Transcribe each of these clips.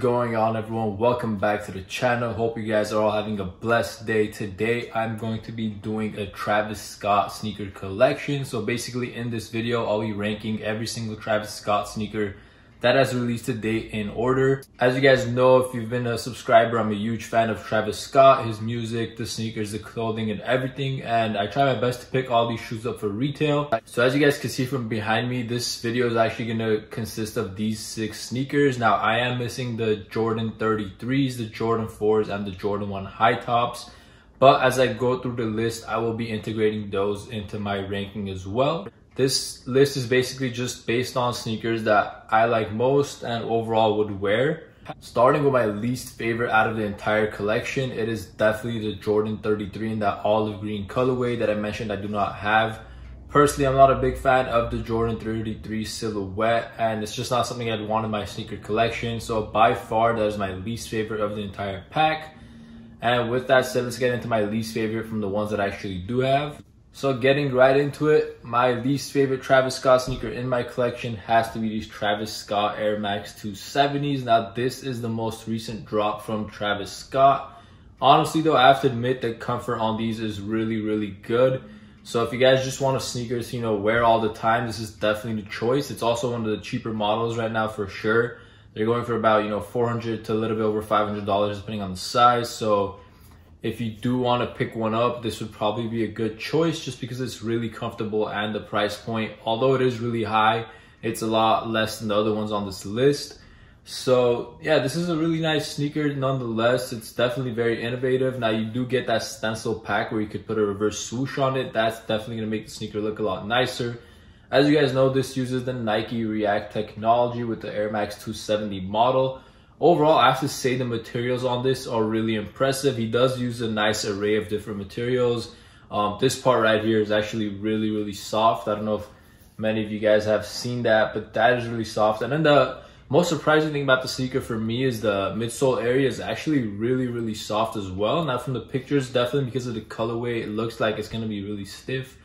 going on everyone? Welcome back to the channel. Hope you guys are all having a blessed day. Today I'm going to be doing a Travis Scott sneaker collection. So basically in this video I'll be ranking every single Travis Scott sneaker that has released to date in order. As you guys know, if you've been a subscriber, I'm a huge fan of Travis Scott, his music, the sneakers, the clothing, and everything. And I try my best to pick all these shoes up for retail. So as you guys can see from behind me, this video is actually gonna consist of these six sneakers. Now I am missing the Jordan 33s, the Jordan 4s, and the Jordan 1 high tops. But as I go through the list, I will be integrating those into my ranking as well. This list is basically just based on sneakers that I like most and overall would wear. Starting with my least favorite out of the entire collection, it is definitely the Jordan 33 in that olive green colorway that I mentioned I do not have. Personally, I'm not a big fan of the Jordan 33 silhouette and it's just not something I'd want in my sneaker collection. So by far, that is my least favorite of the entire pack. And with that said, let's get into my least favorite from the ones that I actually do have. So getting right into it, my least favorite Travis Scott sneaker in my collection has to be these Travis Scott Air Max 270s. Now this is the most recent drop from Travis Scott. Honestly though, I have to admit the comfort on these is really, really good. So if you guys just want a sneaker to, you know, wear all the time, this is definitely the choice. It's also one of the cheaper models right now for sure. They're going for about, you know, 400 to a little bit over $500 depending on the size. So if you do want to pick one up, this would probably be a good choice just because it's really comfortable and the price point, although it is really high, it's a lot less than the other ones on this list. So yeah, this is a really nice sneaker nonetheless. It's definitely very innovative. Now you do get that stencil pack where you could put a reverse swoosh on it. That's definitely gonna make the sneaker look a lot nicer. As you guys know, this uses the Nike React technology with the Air Max 270 model. Overall, I have to say the materials on this are really impressive. He does use a nice array of different materials. Um, this part right here is actually really, really soft. I don't know if many of you guys have seen that, but that is really soft. And then the most surprising thing about the sneaker for me is the midsole area is actually really, really soft as well. Now from the pictures, definitely because of the colorway, it looks like it's gonna be really stiff,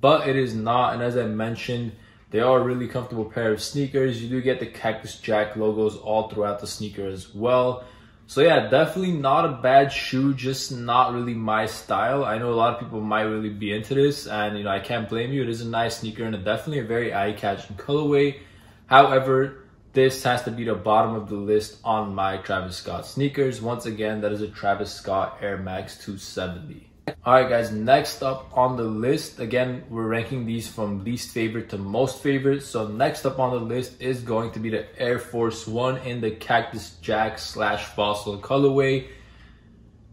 but it is not. And as I mentioned, they are a really comfortable pair of sneakers. You do get the Cactus Jack logos all throughout the sneaker as well. So yeah, definitely not a bad shoe, just not really my style. I know a lot of people might really be into this and you know, I can't blame you. It is a nice sneaker and definitely a very eye-catching colorway. However, this has to be the bottom of the list on my Travis Scott sneakers. Once again, that is a Travis Scott Air Max 270. Alright guys, next up on the list, again, we're ranking these from least favorite to most favorite. So next up on the list is going to be the Air Force One in the Cactus Jack slash Fossil colorway.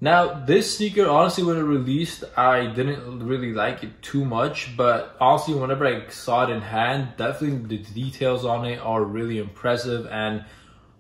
Now, this sneaker, honestly, when it released, I didn't really like it too much. But honestly, whenever I saw it in hand, definitely the details on it are really impressive. And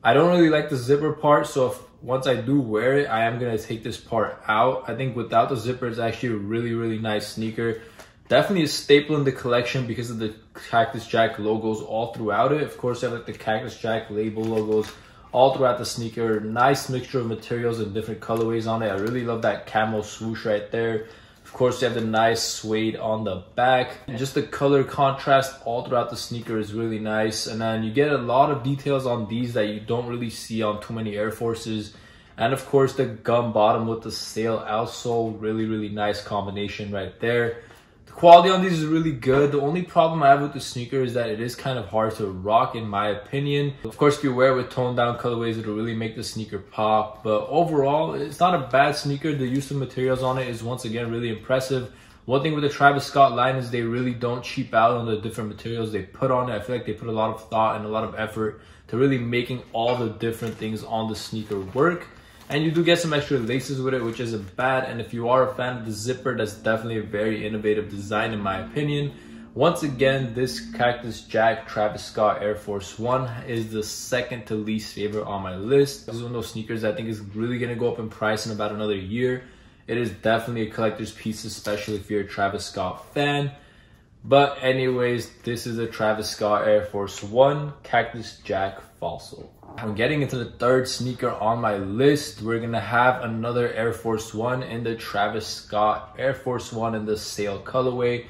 I don't really like the zipper part. So once I do wear it, I am going to take this part out. I think without the zipper, it's actually a really, really nice sneaker. Definitely a staple in the collection because of the Cactus Jack logos all throughout it. Of course, you have like the Cactus Jack label logos all throughout the sneaker. Nice mixture of materials and different colorways on it. I really love that camo swoosh right there. Of course, you have the nice suede on the back. And just the color contrast all throughout the sneaker is really nice. And then you get a lot of details on these that you don't really see on too many Air Forces. And of course, the gum bottom with the sail outsole, really, really nice combination right there. The quality on these is really good. The only problem I have with the sneaker is that it is kind of hard to rock in my opinion. Of course, if you wear it with toned down colorways, it'll really make the sneaker pop. But overall, it's not a bad sneaker. The use of materials on it is once again really impressive. One thing with the Travis Scott line is they really don't cheap out on the different materials they put on it. I feel like they put a lot of thought and a lot of effort to really making all the different things on the sneaker work. And you do get some extra laces with it, which isn't bad. And if you are a fan of the zipper, that's definitely a very innovative design in my opinion. Once again, this Cactus Jack Travis Scott Air Force One is the second to least favorite on my list. This is one of those sneakers I think is really gonna go up in price in about another year. It is definitely a collector's piece, especially if you're a Travis Scott fan. But anyways, this is a Travis Scott Air Force One Cactus Jack Fossil. I'm getting into the third sneaker on my list. We're gonna have another Air Force One in the Travis Scott Air Force One in the sail colorway.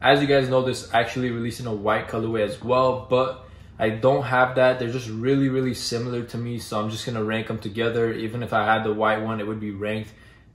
As you guys know, this actually released in a white colorway as well, but I don't have that. They're just really, really similar to me. So I'm just to rank them together. Even if I had the white one, it would be ranked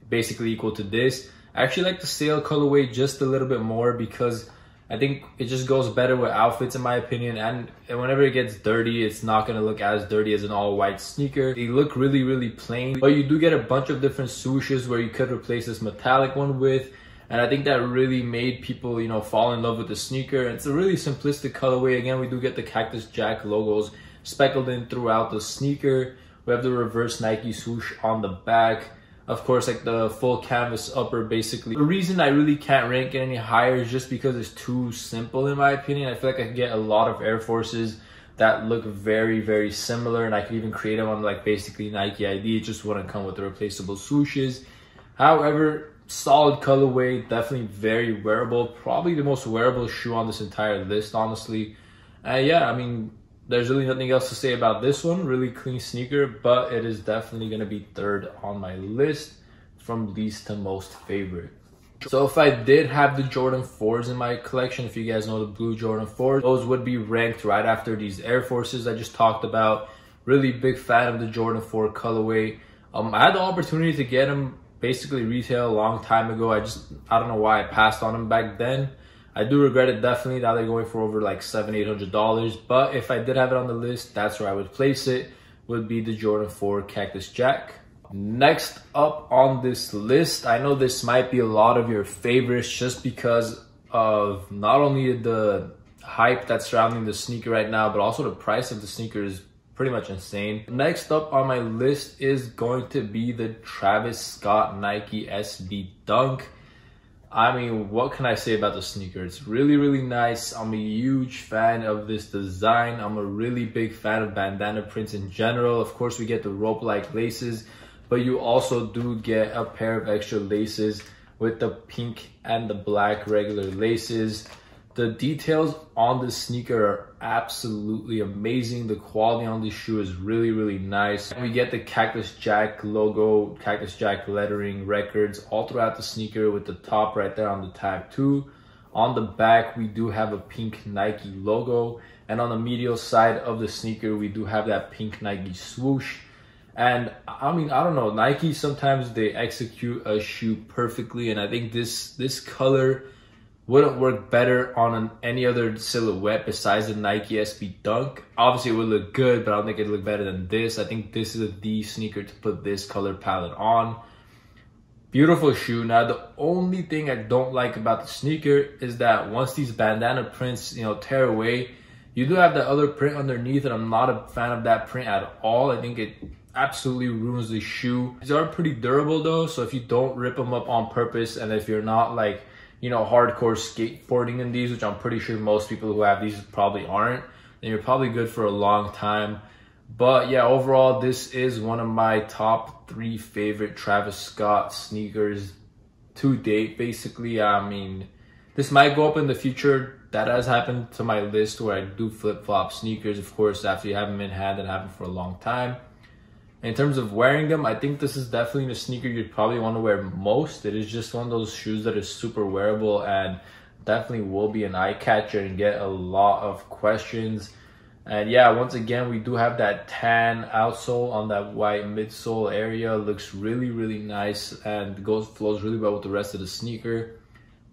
basically equal to this. I actually like the sail colorway just a little bit more because I think it just goes better with outfits in my opinion. And, and whenever it gets dirty, it's not going to look as dirty as an all white sneaker. They look really, really plain, but you do get a bunch of different swooshes where you could replace this metallic one with. And I think that really made people, you know, fall in love with the sneaker. It's a really simplistic colorway. Again, we do get the Cactus Jack logos speckled in throughout the sneaker. We have the reverse Nike swoosh on the back. Of course, like the full canvas upper, basically. The reason I really can't rank it any higher is just because it's too simple in my opinion. I feel like I can get a lot of Air Forces that look very, very similar. And I could even create them on like basically Nike ID. It just wouldn't come with the replaceable swooshes. However, solid colorway, definitely very wearable. Probably the most wearable shoe on this entire list, honestly. Uh, yeah, I mean, there's really nothing else to say about this one. Really clean sneaker, but it is definitely going to be third on my list from least to most favorite. So if I did have the Jordan 4s in my collection, if you guys know the blue Jordan 4s, those would be ranked right after these Air Forces I just talked about. Really big fan of the Jordan 4 colorway. Um, I had the opportunity to get them basically retail a long time ago. I just, I don't know why I passed on them back then. I do regret it definitely. Now they're going for over like seven, eight hundred dollars. But if I did have it on the list, that's where I would place it. Would be the Jordan 4 Cactus Jack. Next up on this list, I know this might be a lot of your favorites just because of not only the hype that's surrounding the sneaker right now, but also the price of the sneaker is pretty much insane. Next up on my list is going to be the Travis Scott Nike SB Dunk. I mean, what can I say about the sneaker? It's really, really nice. I'm a huge fan of this design. I'm a really big fan of bandana prints in general. Of course, we get the rope-like laces, but you also do get a pair of extra laces with the pink and the black regular laces. The details on this sneaker are absolutely amazing. The quality on this shoe is really, really nice. And We get the Cactus Jack logo, Cactus Jack lettering records all throughout the sneaker with the top right there on the tag too. On the back, we do have a pink Nike logo. And on the medial side of the sneaker, we do have that pink Nike swoosh. And I mean, I don't know, Nike sometimes they execute a shoe perfectly. And I think this, this color wouldn't work better on an, any other silhouette besides the Nike SB Dunk. Obviously, it would look good, but I don't think it'd look better than this. I think this is D sneaker to put this color palette on. Beautiful shoe. Now, the only thing I don't like about the sneaker is that once these bandana prints, you know, tear away, you do have the other print underneath, and I'm not a fan of that print at all. I think it absolutely ruins the shoe. These are pretty durable though, so if you don't rip them up on purpose, and if you're not like you know, hardcore skateboarding in these, which I'm pretty sure most people who have these probably aren't, then you're probably good for a long time. But yeah, overall, this is one of my top three favorite Travis Scott sneakers to date, basically. I mean, this might go up in the future. That has happened to my list where I do flip flop sneakers, of course, after you have them in hand and have for a long time. In terms of wearing them, I think this is definitely the sneaker you'd probably want to wear most. It is just one of those shoes that is super wearable and definitely will be an eye catcher and get a lot of questions. And yeah, once again, we do have that tan outsole on that white midsole area. Looks really, really nice and goes flows really well with the rest of the sneaker.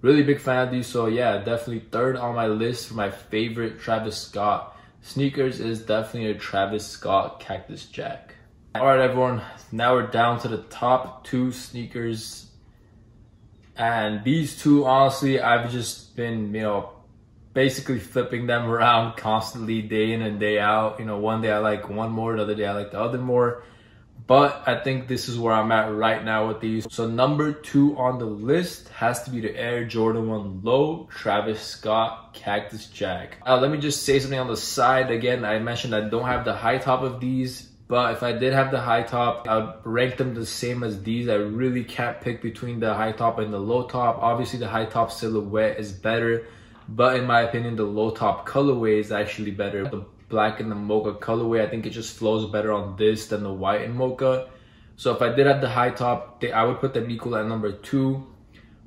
Really big fan of these. So yeah, definitely third on my list for my favorite Travis Scott sneakers is definitely a Travis Scott Cactus Jack. All right, everyone, now we're down to the top two sneakers. And these two, honestly, I've just been, you know, basically flipping them around constantly day in and day out. You know, one day I like one more, the other day I like the other more. But I think this is where I'm at right now with these. So number two on the list has to be the Air Jordan 1 Low Travis Scott Cactus Jack. Uh, let me just say something on the side. Again, I mentioned I don't have the high top of these but if I did have the high top, I would rank them the same as these. I really can't pick between the high top and the low top. Obviously, the high top silhouette is better. But in my opinion, the low top colorway is actually better. The black and the mocha colorway, I think it just flows better on this than the white and mocha. So if I did have the high top, I would put them equal at number two.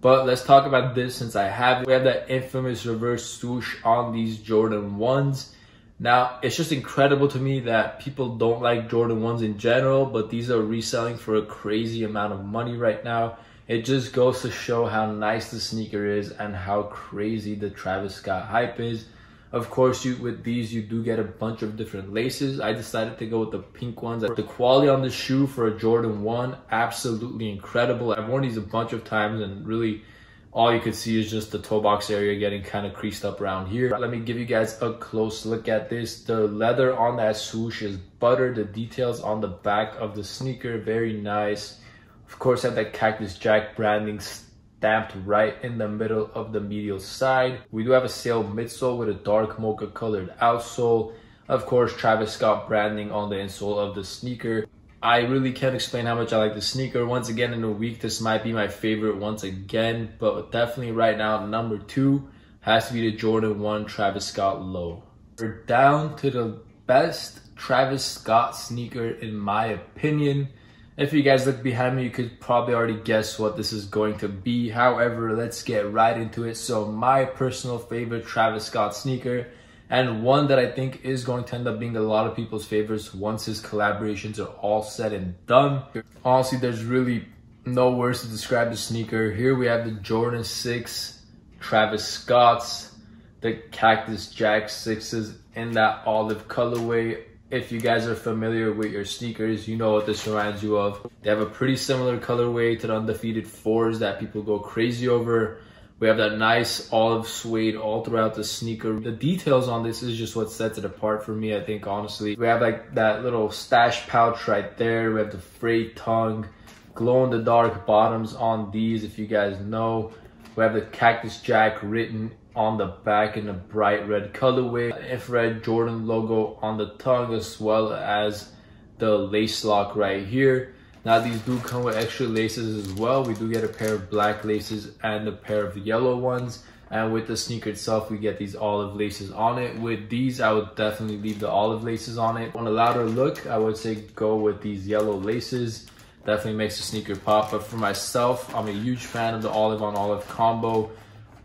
But let's talk about this since I have. We have that infamous reverse swoosh on these Jordan 1s. Now, it's just incredible to me that people don't like Jordan 1s in general, but these are reselling for a crazy amount of money right now. It just goes to show how nice the sneaker is and how crazy the Travis Scott hype is. Of course, you with these, you do get a bunch of different laces. I decided to go with the pink ones. The quality on the shoe for a Jordan 1, absolutely incredible. I've worn these a bunch of times and really all you could see is just the toe box area getting kind of creased up around here. Let me give you guys a close look at this. The leather on that swoosh is butter. The details on the back of the sneaker, very nice. Of course, have that Cactus Jack branding stamped right in the middle of the medial side. We do have a sail midsole with a dark mocha colored outsole. Of course, Travis Scott branding on the insole of the sneaker. I really can't explain how much I like the sneaker. Once again, in a week, this might be my favorite once again, but definitely right now, number two has to be the Jordan 1 Travis Scott Low. We're down to the best Travis Scott sneaker in my opinion. If you guys look behind me, you could probably already guess what this is going to be. However, let's get right into it. So my personal favorite Travis Scott sneaker and one that I think is going to end up being a lot of people's favorites once his collaborations are all said and done. Honestly, there's really no words to describe the sneaker. Here we have the Jordan 6 Travis Scott's, the Cactus Jack 6s in that olive colorway. If you guys are familiar with your sneakers, you know what this reminds you of. They have a pretty similar colorway to the undefeated fours that people go crazy over. We have that nice olive suede all throughout the sneaker. The details on this is just what sets it apart for me, I think, honestly. We have like that little stash pouch right there. We have the frayed tongue, glow in the dark bottoms on these, if you guys know. We have the Cactus Jack written on the back in a bright red colorway. Infrared Jordan logo on the tongue as well as the lace lock right here. Now these do come with extra laces as well. We do get a pair of black laces and a pair of yellow ones. And with the sneaker itself, we get these olive laces on it. With these, I would definitely leave the olive laces on it. On a louder look, I would say go with these yellow laces. Definitely makes the sneaker pop. But for myself, I'm a huge fan of the olive on olive combo.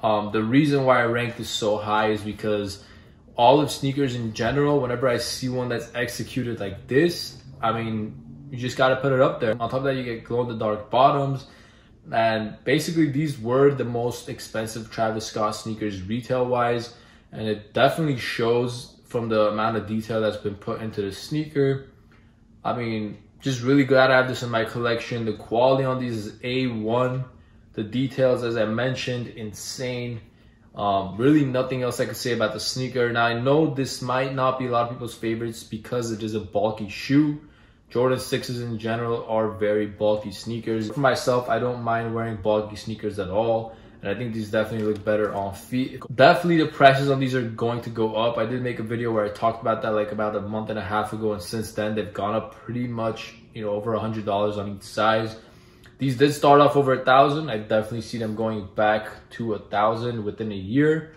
Um, the reason why I rank this so high is because olive sneakers in general, whenever I see one that's executed like this, I mean, you just got to put it up there. On top of that, you get glow in the dark bottoms. And basically, these were the most expensive Travis Scott sneakers retail wise. And it definitely shows from the amount of detail that's been put into the sneaker. I mean, just really glad I have this in my collection. The quality on these is A1. The details, as I mentioned, insane. Um, really nothing else I could say about the sneaker. Now, I know this might not be a lot of people's favorites because it is a bulky shoe. Jordan 6s in general are very bulky sneakers. For myself, I don't mind wearing bulky sneakers at all. And I think these definitely look better on feet. Definitely the prices on these are going to go up. I did make a video where I talked about that like about a month and a half ago. And since then, they've gone up pretty much, you know, over a $100 on each size. These did start off over a thousand. I definitely see them going back to a thousand within a year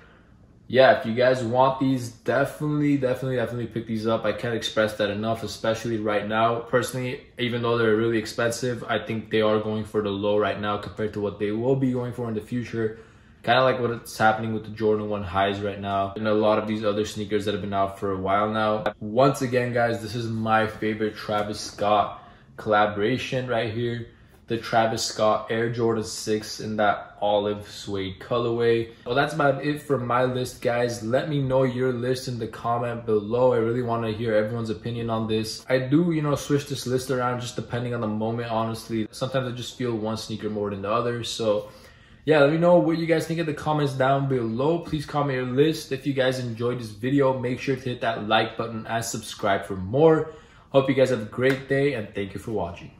yeah, if you guys want these, definitely, definitely, definitely pick these up. I can't express that enough, especially right now. Personally, even though they're really expensive, I think they are going for the low right now compared to what they will be going for in the future. Kind of like what's happening with the Jordan 1 highs right now and a lot of these other sneakers that have been out for a while now. Once again, guys, this is my favorite Travis Scott collaboration right here the Travis Scott Air Jordan 6 in that olive suede colorway. Well, that's about it for my list, guys. Let me know your list in the comment below. I really want to hear everyone's opinion on this. I do, you know, switch this list around just depending on the moment, honestly. Sometimes I just feel one sneaker more than the other. So, yeah, let me know what you guys think in the comments down below. Please comment your list. If you guys enjoyed this video, make sure to hit that like button and subscribe for more. Hope you guys have a great day and thank you for watching.